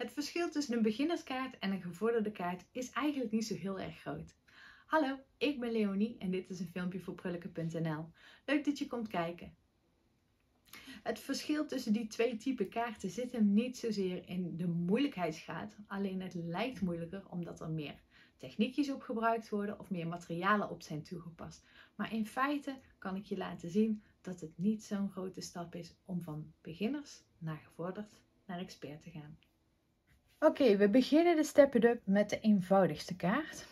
Het verschil tussen een beginnerskaart en een gevorderde kaart is eigenlijk niet zo heel erg groot. Hallo, ik ben Leonie en dit is een filmpje voor prullenke.nl. Leuk dat je komt kijken. Het verschil tussen die twee typen kaarten zit hem niet zozeer in de moeilijkheidsgraad, alleen het lijkt moeilijker omdat er meer techniekjes op gebruikt worden of meer materialen op zijn toegepast. Maar in feite kan ik je laten zien dat het niet zo'n grote stap is om van beginners naar gevorderd naar expert te gaan. Oké, we beginnen de Step Up met de eenvoudigste kaart.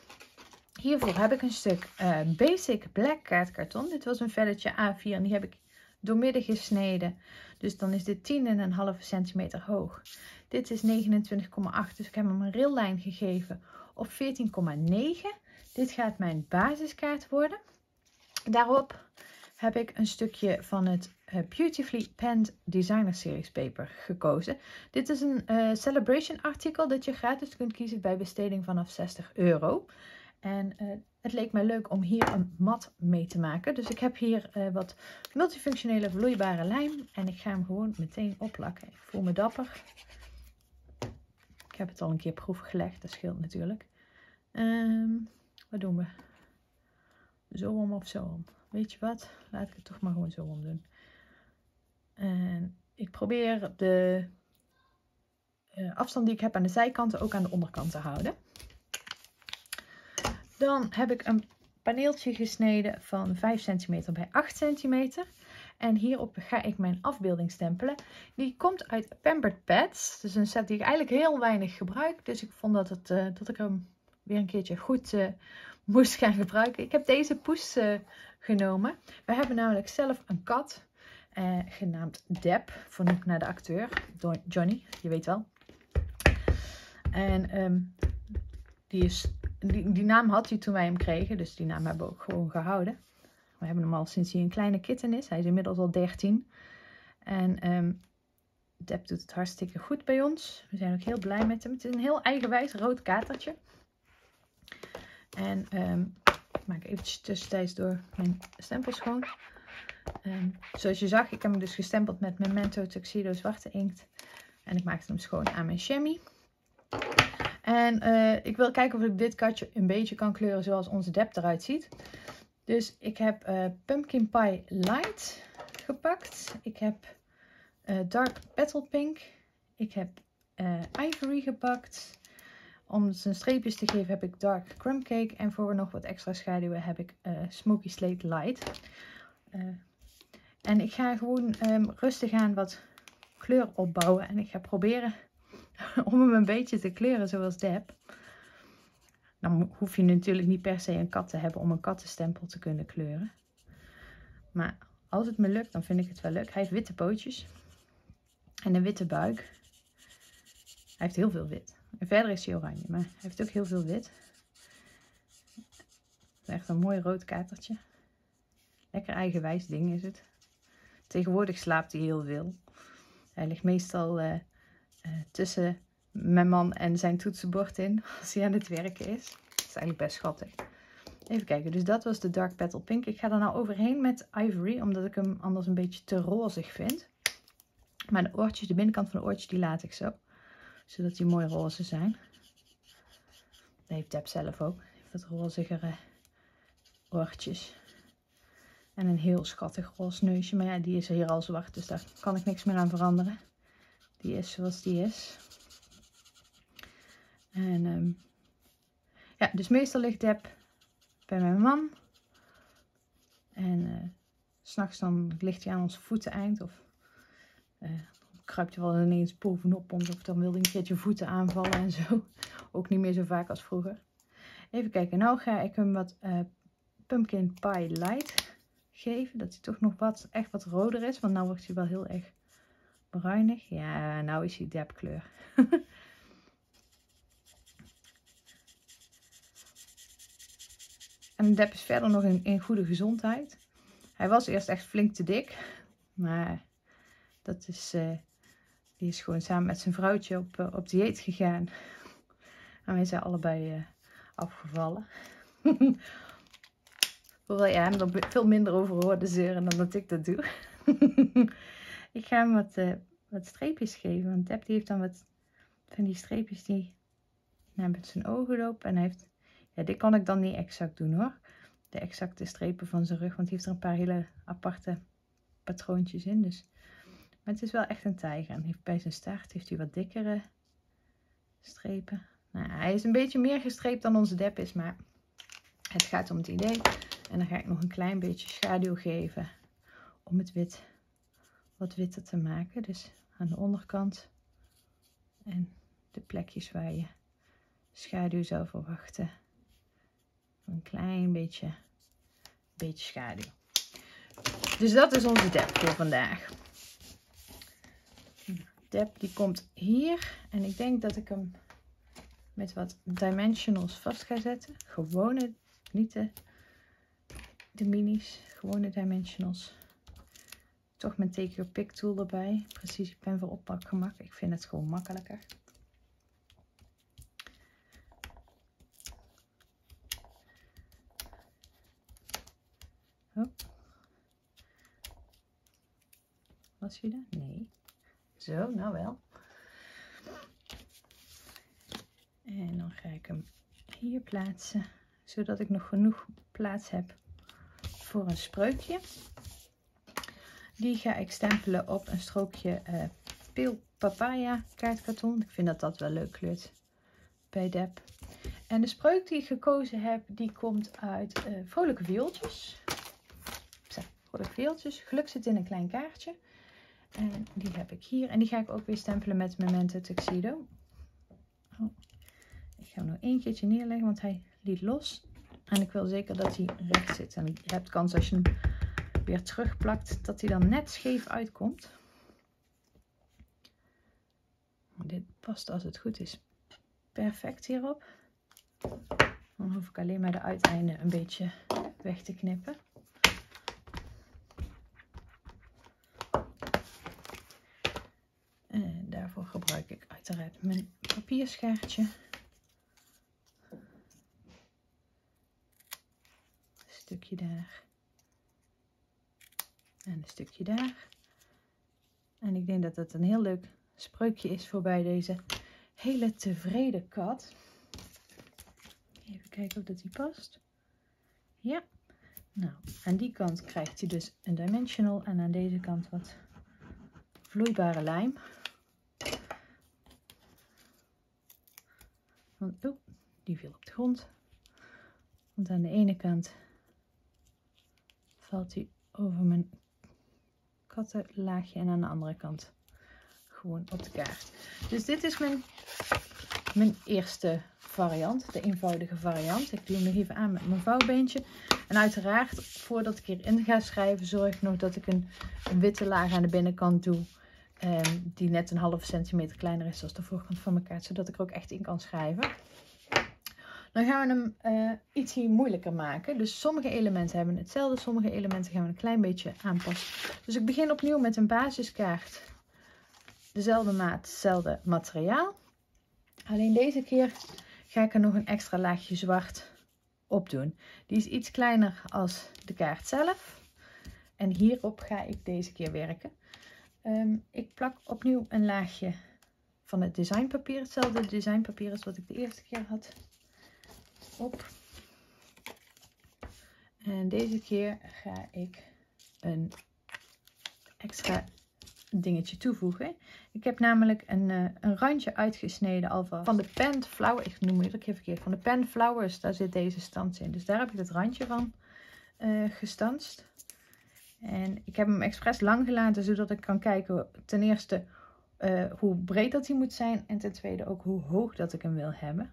Hiervoor heb ik een stuk uh, Basic Black kaartkarton. Dit was een velletje A4 en die heb ik doormidden gesneden. Dus dan is dit 10,5 centimeter hoog. Dit is 29,8, dus ik heb hem een raillijn gegeven op 14,9. Dit gaat mijn basiskaart worden. Daarop heb ik een stukje van het uh, Beautifully Penned Designer Series paper gekozen. Dit is een uh, celebration artikel dat je gratis kunt kiezen bij besteding vanaf 60 euro. En uh, het leek mij leuk om hier een mat mee te maken. Dus ik heb hier wat multifunctionele vloeibare lijm. En ik ga hem gewoon meteen opplakken. Ik voel me dapper. Ik heb het al een keer proefgelegd, dat scheelt natuurlijk. Um, wat doen we? Zo om of zo om? Weet je wat? Laat ik het toch maar gewoon zo om doen. En ik probeer de uh, afstand die ik heb aan de zijkanten ook aan de onderkant te houden. Dan heb ik een paneeltje gesneden van 5 cm bij 8 cm. En hierop ga ik mijn afbeelding stempelen. Die komt uit Pampered Pads. Dus een set die ik eigenlijk heel weinig gebruik. Dus ik vond dat, het, uh, dat ik hem weer een keertje goed uh, moest gaan gebruiken. Ik heb deze poes genomen. We hebben namelijk zelf een kat uh, genaamd Deb, vernoemd naar de acteur, Johnny, je weet wel. En um, die, is, die, die, naam had hij toen wij hem kregen, dus die naam hebben we ook gewoon gehouden. We hebben hem al sinds hij een kleine kitten is, hij is inmiddels al 13. En um, Deb doet het hartstikke goed bij ons. We zijn ook heel blij met hem. Het is een heel eigenwijs rood katertje. En um, maak eventjes tussentijds door mijn stempels schoon. Um, zoals je zag, ik heb hem dus gestempeld met Memento Tuxedo zwarte inkt. En ik maakte hem schoon aan mijn chamois. En uh, ik wil kijken of ik dit katje een beetje kan kleuren zoals onze dep eruit ziet. Dus ik heb uh, Pumpkin Pie Light gepakt. Ik heb uh, Dark Petal Pink. Ik heb Ivory gepakt. Om zijn streepjes te geven heb ik Dark Crumb Cake. En voor nog wat extra schaduwen heb ik uh, Smoky Slate Light. Uh, en ik ga gewoon um, rustig aan wat kleur opbouwen. En ik ga proberen om hem een beetje te kleuren zoals Deb. Dan hoef je natuurlijk niet per se een kat te hebben om een kattenstempel te kunnen kleuren. Maar als het me lukt, dan vind ik het wel leuk. Hij heeft witte pootjes. En een witte buik. Hij heeft heel veel wit. En verder is hij oranje, maar hij heeft ook heel veel wit. Echt een mooi rood katertje. Lekker eigenwijs ding is het. Tegenwoordig slaapt hij heel veel. Hij ligt meestal uh, uh, tussen mijn man en zijn toetsenbord in als hij aan het werken is. Dat is eigenlijk best schattig. Even kijken, dus dat was de Dark Petal Pink. Ik ga er nou overheen met Ivory, omdat ik hem anders een beetje te rozig vind. Maar de oortjes, de binnenkant van de oortjes, die laat ik zo zodat die mooi roze zijn. Dat heeft Deb zelf ook. Wat rozigere oortjes. En een heel schattig roze neusje. Maar ja, die is hier al zwart. Dus daar kan ik niks meer aan veranderen. Die is zoals die is. En um, ja, dus meestal ligt Deb bij mijn man. En uh, s'nachts dan ligt hij aan onze voeteneind. Of uh, kruipt je wel ineens bovenop ons. Of dan wilde een keertje voeten aanvallen en zo. Ook niet meer zo vaak als vroeger. Even kijken. Nou ga ik hem wat uh, Pumpkin Pie Light geven. Dat hij toch nog wat, echt wat roder is. Want nu wordt hij wel heel erg bruinig. Ja, nou is hij depkleur. en de dep is verder nog in, in goede gezondheid. Hij was eerst echt flink te dik. Maar dat is... Uh, die is gewoon samen met zijn vrouwtje op, uh, op dieet gegaan. En wij zijn allebei uh, afgevallen. Hoewel jij hem er veel minder over hoorde zeuren dan dat ik dat doe. ik ga hem wat, uh, wat streepjes geven. Want Deb die heeft dan wat van die streepjes die naar met zijn ogen lopen. En hij heeft, ja, dit kan ik dan niet exact doen hoor. De exacte strepen van zijn rug, want hij heeft er een paar hele aparte patroontjes in. Dus. Maar het is wel echt een tijger. En heeft bij zijn staart heeft hij wat dikkere strepen. Nou, hij is een beetje meer gestreept dan onze dep is, maar het gaat om het idee. En dan ga ik nog een klein beetje schaduw geven om het wit wat witter te maken. Dus aan de onderkant en de plekjes waar je schaduw zou verwachten. Een klein beetje, beetje schaduw. Dus dat is onze dep voor vandaag. Dep die komt hier en ik denk dat ik hem met wat dimensionals vast ga zetten. Gewone, niet de, de minis, gewone dimensionals. Toch mijn Take Your Pick tool erbij. Precisiepen voor oppakgemak. Ik vind het gewoon makkelijker. Oh. Was hij er? Nee. Zo, nou wel. En dan ga ik hem hier plaatsen, zodat ik nog genoeg plaats heb voor een spreukje. Die ga ik stempelen op een strookje uh, peel papaya kaartkarton. Ik vind dat dat wel leuk kleurt bij Deb. En de spreuk die ik gekozen heb, die komt uit uh, Vrolijke Viooltjes. Zo, Vrolijke Viooltjes. Geluk zit in een klein kaartje. En die heb ik hier. En die ga ik ook weer stempelen met Memento Tuxedo. Oh. Ik ga hem nog één keertje neerleggen, want hij liet los. En ik wil zeker dat hij recht zit. En je hebt kans als je hem weer terugplakt, dat hij dan net scheef uitkomt. Dit past als het goed is perfect hierop. Dan hoef ik alleen maar de uiteinden een beetje weg te knippen. En daarvoor gebruik ik uiteraard mijn papierschaartje. Een stukje daar. En een stukje daar. En ik denk dat het een heel leuk spreukje is voorbij deze hele tevreden kat. Even kijken of dat die past. Ja. Nou, aan die kant krijgt hij dus een dimensional en aan deze kant wat vloeibare lijm. Want, oh, die viel op de grond. Want aan de ene kant valt hij over mijn kattenlaagje en aan de andere kant gewoon op de kaart. Dus dit is mijn, mijn eerste variant, de eenvoudige variant. Ik doe hem nog even aan met mijn vouwbeentje. En uiteraard, voordat ik hierin ga schrijven, zorg ik nog dat ik een witte laag aan de binnenkant doe. Um, die net een halve centimeter kleiner is dan de voorkant van mijn kaart, zodat ik er ook echt in kan schrijven. Dan gaan we hem uh, iets moeilijker maken. Dus sommige elementen hebben hetzelfde, sommige elementen gaan we een klein beetje aanpassen. Dus ik begin opnieuw met een basiskaart. Dezelfde maat, hetzelfde materiaal. Alleen deze keer ga ik er nog een extra laagje zwart op doen. Die is iets kleiner als de kaart zelf. En hierop ga ik deze keer werken. Um, ik plak opnieuw een laagje van het designpapier. Hetzelfde designpapier als wat ik de eerste keer had op. En deze keer ga ik een extra dingetje toevoegen. Ik heb namelijk een, uh, een randje uitgesneden alvast van de Pen Flower. Ik noem het verkeerd. Van de Pen Flowers, daar zit deze stans in. Dus daar heb ik het randje van uh, gestanst. En ik heb hem expres lang gelaten, zodat ik kan kijken ten eerste uh, hoe breed dat hij moet zijn. En ten tweede ook hoe hoog dat ik hem wil hebben.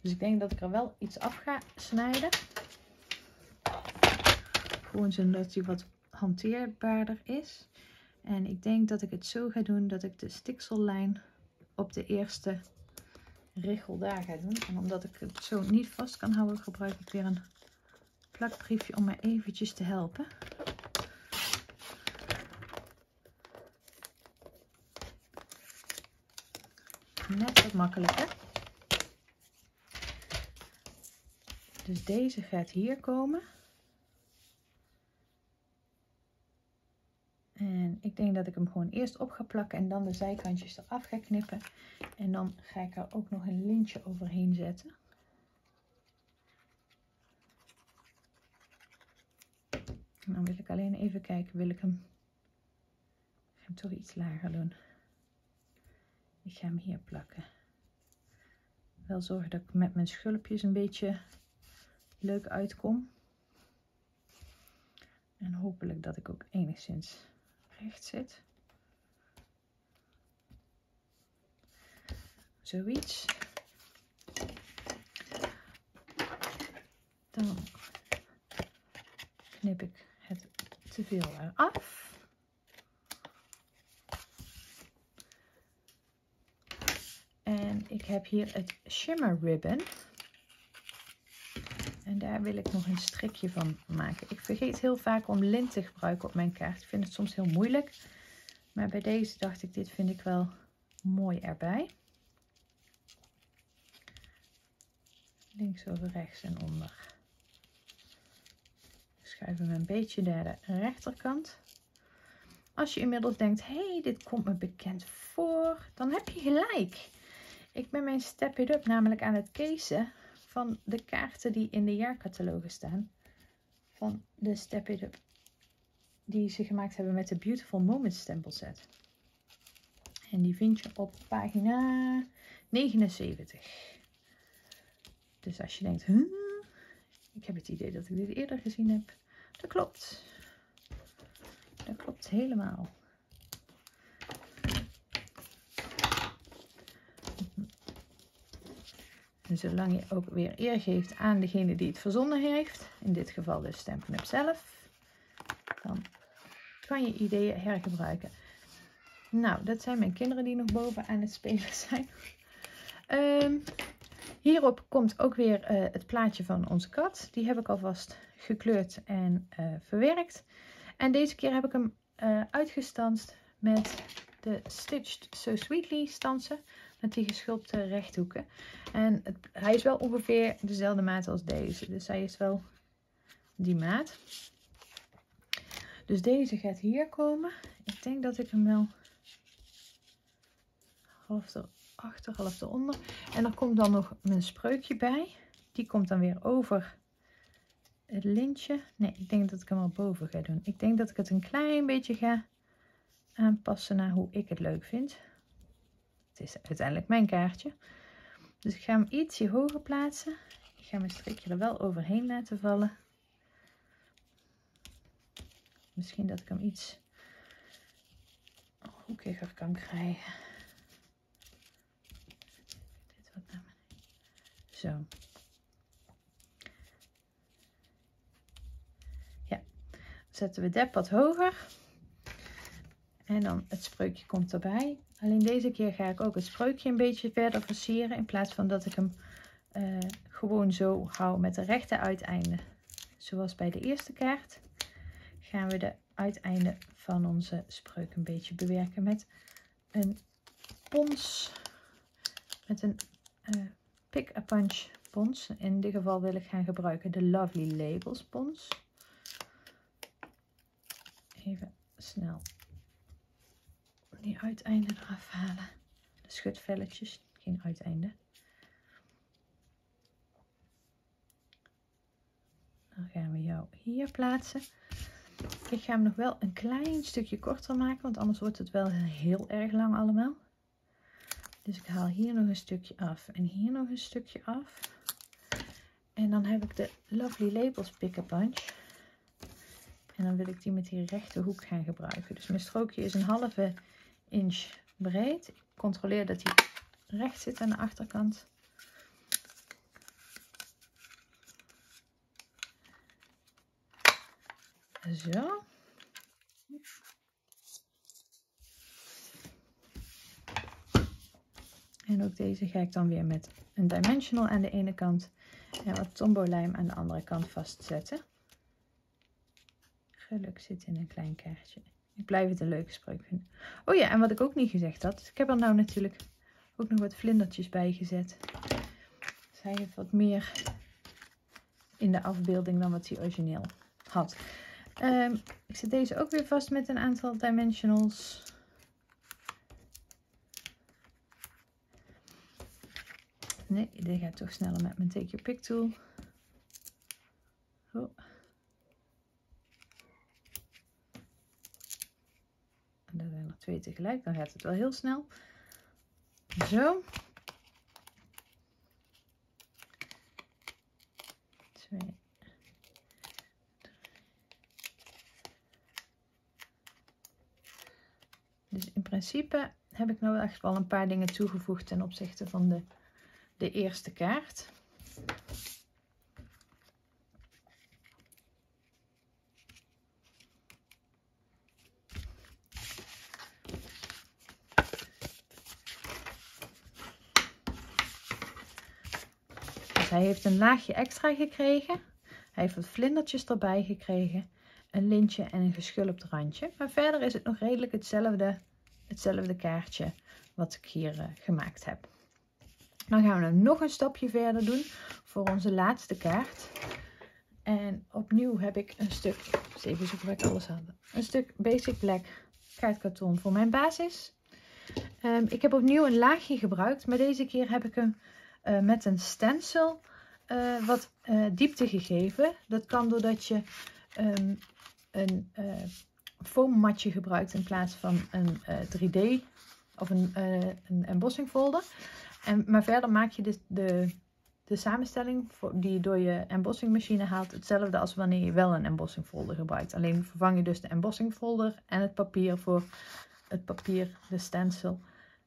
Dus ik denk dat ik er wel iets af ga snijden. Gewoon zodat hij wat hanteerbaarder is. En ik denk dat ik het zo ga doen dat ik de stiksellijn op de eerste richel daar ga doen. En omdat ik het zo niet vast kan houden, gebruik ik weer een plakbriefje om me eventjes te helpen. Net wat makkelijker. Dus deze gaat hier komen. denk dat ik hem gewoon eerst op ga plakken en dan de zijkantjes eraf ga knippen. En dan ga ik er ook nog een lintje overheen zetten. En dan wil ik alleen even kijken, wil ik hem, ik ga hem toch iets lager doen. Ik ga hem hier plakken. Wel zorgen dat ik met mijn schulpjes een beetje leuk uitkom. En hopelijk dat ik ook enigszins recht zit. Zoiets. Dan knip ik het te veel eraf. En ik heb hier het shimmer ribbon. En daar wil ik nog een strikje van maken. Ik vergeet heel vaak om lint te gebruiken op mijn kaart. Ik vind het soms heel moeilijk. Maar bij deze dacht ik, dit vind ik wel mooi erbij. Links over rechts en onder. Schuiven we een beetje naar de rechterkant. Als je inmiddels denkt, hé, hey, dit komt me bekend voor, dan heb je gelijk. Ik ben mijn Step It Up namelijk aan het casen van de kaarten die in de jaarcatalogen staan. Van de Step It Up. Die ze gemaakt hebben met de Beautiful Moments stempelset. En die vind je op pagina 79. Dus als je denkt, huh? ik heb het idee dat ik dit eerder gezien heb. Dat klopt. Dat klopt helemaal. En zolang je ook weer eer geeft aan degene die het verzonnen heeft, in dit geval dus Stampin' Up zelf, dan kan je ideeën hergebruiken. Nou, dat zijn mijn kinderen die nog boven aan het spelen zijn. Um, hierop komt ook weer uh, het plaatje van onze kat. Die heb ik alvast gekleurd en uh, verwerkt. En deze keer heb ik hem uh, uitgestanst met de Stitched So Sweetly stansen met die geschulpte rechthoeken. En het, hij is wel ongeveer dezelfde maat als deze. Dus hij is wel die maat. Dus deze gaat hier komen. Ik denk dat ik hem wel half erachter, half eronder. En er komt dan nog mijn spreukje bij. Die komt dan weer over het lintje. Nee, ik denk dat ik hem al boven ga doen. Ik denk dat ik het een klein beetje ga aanpassen naar hoe ik het leuk vind. Is uiteindelijk mijn kaartje. Dus ik ga hem ietsje hoger plaatsen. Ik ga mijn strikje er wel overheen laten vallen. Misschien dat ik hem iets hoekiger kan krijgen. Zo. Ja, zetten we dep wat hoger. En dan het spreukje komt erbij. Alleen deze keer ga ik ook het spreukje een beetje verder versieren. In plaats van dat ik hem uh, gewoon zo hou met de rechte uiteinde. Zoals bij de eerste kaart. Gaan we de uiteinde van onze spreuk een beetje bewerken met een pons. Met een uh, pick-a-punch pons. In dit geval wil ik gaan gebruiken de Lovely Labels pons. Even snel die uiteinden eraf halen. De schutvelletjes, geen uiteinde. Dan gaan we jou hier plaatsen. Ik ga hem nog wel een klein stukje korter maken, want anders wordt het wel heel erg lang allemaal. Dus ik haal hier nog een stukje af en hier nog een stukje af. En dan heb ik de Lovely Labels Pick-a-Punch. En dan wil ik die met die rechte hoek gaan gebruiken. Dus mijn strookje is een halve inch breed. Ik controleer dat hij recht zit aan de achterkant. Zo. En ook deze ga ik dan weer met een dimensional aan de ene kant en wat tombow lijm aan de andere kant vastzetten. Geluk zit in een klein kaartje. Ik blijf het een leuke spreuk vinden. Oh ja, en wat ik ook niet gezegd had. Ik heb er nou natuurlijk ook nog wat vlindertjes bij gezet. Dus heeft wat meer in de afbeelding dan wat hij origineel had. Ehm, ik zet deze ook weer vast met een aantal dimensionals. Nee, dit gaat toch sneller met mijn Take Your Pick tool. Oh. En dan zijn er twee tegelijk, dan gaat het wel heel snel. Zo. Twee. Dus in principe heb ik nou echt wel een paar dingen toegevoegd ten opzichte van de, de eerste kaart. Hij heeft een laagje extra gekregen. Hij heeft wat vlindertjes erbij gekregen. Een lintje en een geschulpt randje. Maar verder is het nog redelijk hetzelfde, hetzelfde kaartje wat ik hier uh, gemaakt heb. Dan gaan we nog een stapje verder doen voor onze laatste kaart. En opnieuw heb ik een stuk, even zoeken waar alles had. Een stuk Basic Black kaartkarton voor mijn basis. Um, ik heb opnieuw een laagje gebruikt, maar deze keer heb ik hem uh, met een stencil uh, wat uh, diepte gegeven. Dat kan doordat je um, een foammatje gebruikt in plaats van een 3D of een, een embossing folder. En, maar verder maak je de, de, de samenstelling voor, die je door je embossing machine haalt hetzelfde als wanneer je wel een embossing folder gebruikt. Alleen vervang je dus de embossing folder en het papier voor het papier, de stencil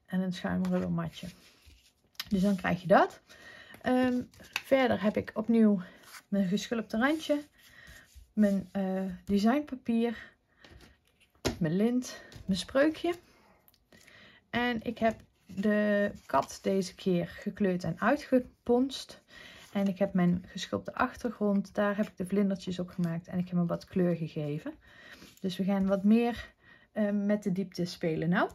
en een schuimrubbermatje. Dus dan krijg je dat. Um, verder heb ik opnieuw mijn geschulpte randje, mijn uh, designpapier, mijn lint, mijn spreukje. En ik heb de kat deze keer gekleurd en uitgeponst. En ik heb mijn geschulpte achtergrond, daar heb ik de vlindertjes op gemaakt en ik heb hem wat kleur gegeven. Dus we gaan wat meer uh, met de diepte spelen nou.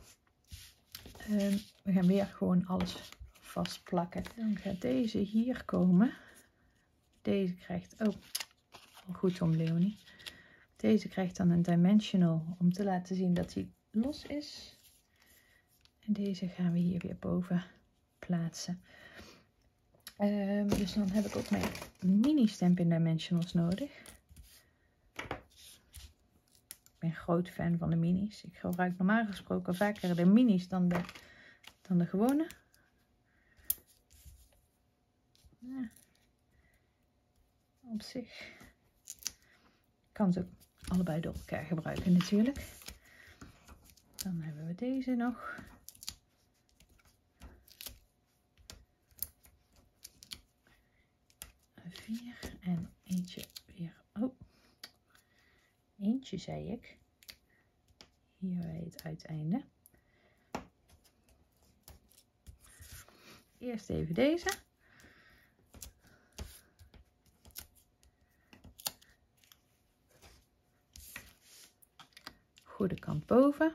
Uh, we gaan weer gewoon alles vastplakken. Dan gaat deze hier komen. Deze krijgt, oh, goed om Leonie. Deze krijgt dan een dimensional om te laten zien dat hij los is. En deze gaan we hier weer boven plaatsen. Um, dus dan heb ik ook mijn mini Stampin' Dimensionals nodig. Ik ben groot fan van de minis. Ik gebruik normaal gesproken vaker de minis dan de, dan de gewone. Op zich kan ze allebei door elkaar gebruiken natuurlijk. Dan hebben we deze nog. vier en eentje weer. Oh, eentje zei ik. Hier bij het uiteinde. Eerst even deze. Goede kant boven.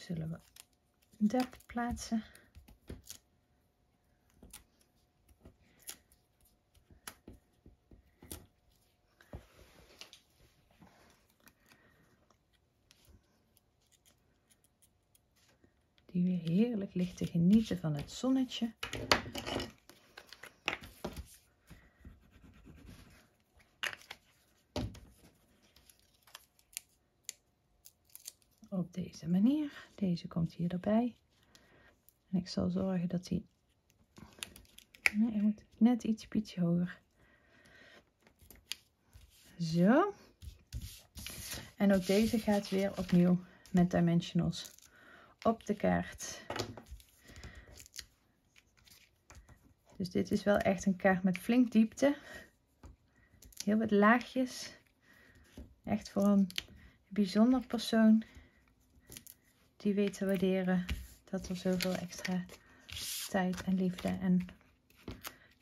zullen we dep plaatsen. Die weer heerlijk ligt te genieten van het zonnetje. op deze manier. Deze komt hier erbij. En ik zal zorgen dat hij... Hij moet net iets ietsje hoger. Zo. En ook deze gaat weer opnieuw met dimensionals op de kaart. Dus dit is wel echt een kaart met flink diepte. Heel wat laagjes. Echt voor een bijzonder persoon die weet te waarderen dat er zoveel extra tijd en liefde en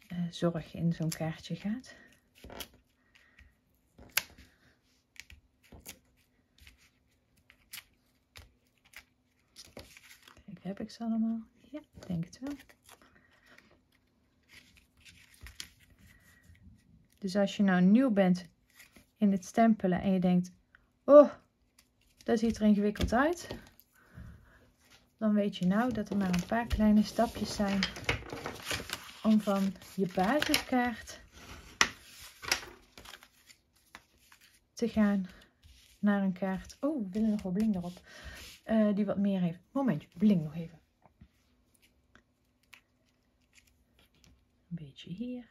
eh, zorg in zo'n kaartje gaat. Kijk, heb ik ze allemaal? Ja, ik denk het wel. Dus als je nou nieuw bent in het stempelen en je denkt, oh, dat ziet er ingewikkeld uit. Dan weet je nou dat er maar een paar kleine stapjes zijn om van je basiskaart te gaan naar een kaart. Oh, we willen nog wel bling erop. Uh, die wat meer heeft. Momentje, bling nog even. Een beetje hier.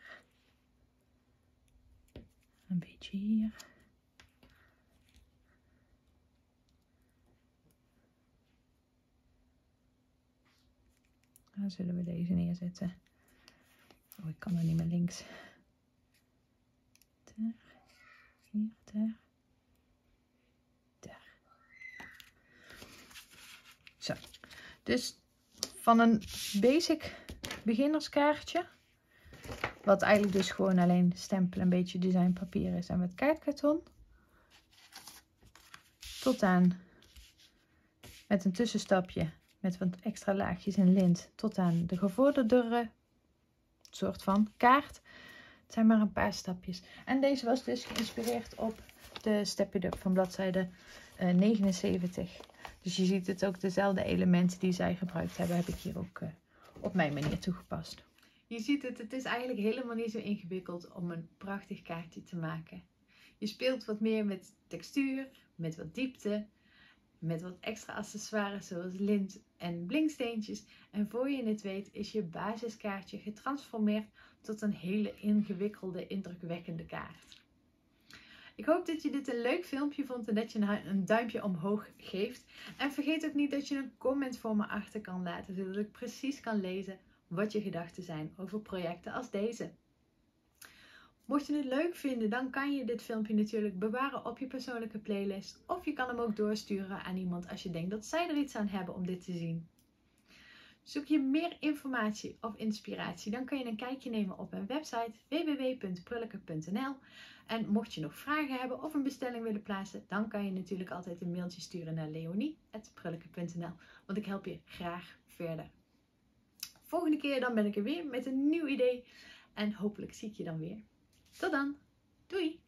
Een beetje hier. Dan zullen we deze neerzetten. Oh, ik kan er niet meer links. Daar. Hier, daar. Daar. Zo. Dus van een basic beginnerskaartje. Wat eigenlijk dus gewoon alleen stempel, een beetje designpapier is en met kaartkarton. Tot aan met een tussenstapje met wat extra laagjes in lint tot aan de gevorderde soort van kaart. Het zijn maar een paar stapjes. En deze was dus geïnspireerd op de Step It Up van bladzijde 79. Eh, dus je ziet het ook dezelfde elementen die zij gebruikt hebben, heb ik hier ook uh, op mijn manier toegepast. Je ziet het, het is eigenlijk helemaal niet zo ingewikkeld om een prachtig kaartje te maken. Je speelt wat meer met textuur, met wat diepte, met wat extra accessoires zoals lint en blinksteentjes. En voor je het weet is je basiskaartje getransformeerd tot een hele ingewikkelde, indrukwekkende kaart. Ik hoop dat je dit een leuk filmpje vond en dat je een duimpje omhoog geeft. En vergeet ook niet dat je een comment voor me achter kan laten, zodat ik precies kan lezen wat je gedachten zijn over projecten als deze. Mocht je het leuk vinden, dan kan je dit filmpje natuurlijk bewaren op je persoonlijke playlist. Of je kan hem ook doorsturen aan iemand als je denkt dat zij er iets aan hebben om dit te zien. Zoek je meer informatie of inspiratie, dan kan je een kijkje nemen op mijn website www.prulleke.nl. En mocht je nog vragen hebben of een bestelling willen plaatsen, dan kan je natuurlijk altijd een mailtje sturen naar leonie.prulleke.nl. Want ik help je graag verder. Volgende keer dan ben ik er weer met een nieuw idee. En hopelijk zie ik je dan weer. Tot dan. Doei!